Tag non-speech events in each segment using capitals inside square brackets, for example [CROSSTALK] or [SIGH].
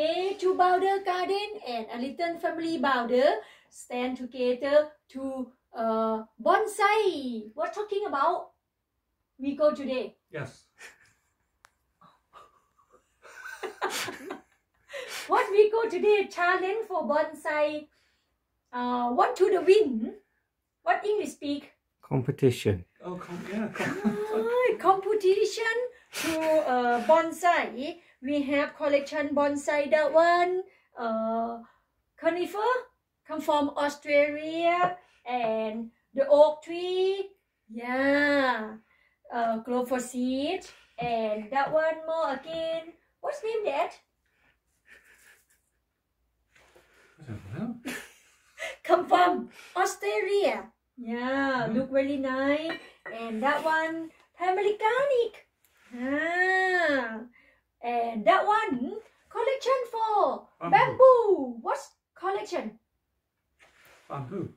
today to Bowdler Garden and a little family Bowdler stand together to uh, bonsai. What talking about? We go today. Yes. [LAUGHS] What we go today? Challenge for bonsai. Uh, one to the win. What English speak? Competition. Oh, com- yeah. Com- Ah, competition to uh, bonsai. We have collection bonsai. That one, uh, conifer come from Australia, and the oak tree, yeah, uh, clover seed, and that one more again. What's name that? I don't know. Come from Australia. Yeah, Mhm. look really nice. And that one, Americanic. And that one, collection for Bamboo. bamboo. What's collection? Bamboo.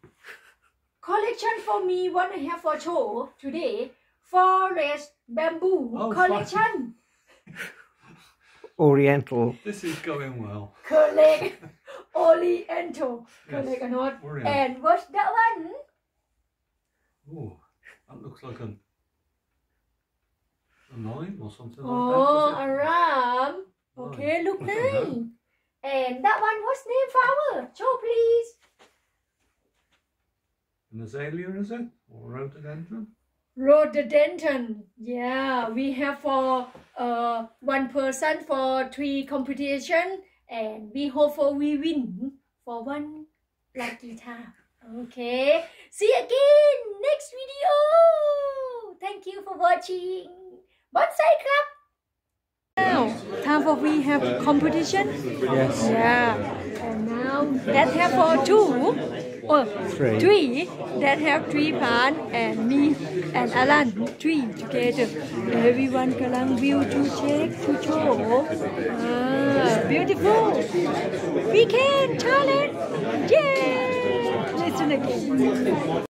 Collection for me, what I have for show today. Forest bamboo Oh, collection. [LAUGHS] Oriental. This is going well. Collect [LAUGHS] Oriental. Yes. Collect or not. We're. And what's that one? Oh, that looks like a, a lime or something Oh, like that. a ram. Lime. Okay, look nice. And that one, what's name flower? Show please. An azalea, is it? Or rhododendron? Rhododendron. Yeah, we have for uh one person for three competition, and we hope for we win for one lucky time. Okay, see you again next video. Thank you for watching. Bonsai Club. Therefore, we have competition. Yes. Yeah. And now that have for two. Oh, three. three that have three pan and me and Alan three together. Everyone can view to check to show. Ah, beautiful. We can challenge. Yeah. Listen again.